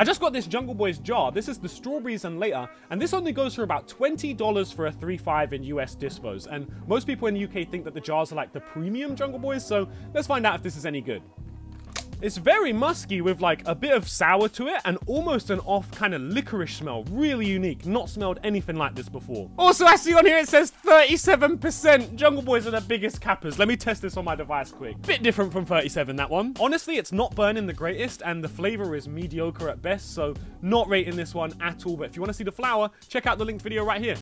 I just got this Jungle Boys jar. This is the strawberries and later, and this only goes for about $20 for a 3.5 in US dispos. And most people in the UK think that the jars are like the premium Jungle Boys, so let's find out if this is any good. It's very musky with like a bit of sour to it and almost an off kind of licorice smell. Really unique. Not smelled anything like this before. Also, I see on here it says 37%. Jungle Boys are the biggest cappers. Let me test this on my device quick. Bit different from 37, that one. Honestly, it's not burning the greatest and the flavor is mediocre at best, so not rating this one at all. But if you want to see the flower, check out the linked video right here.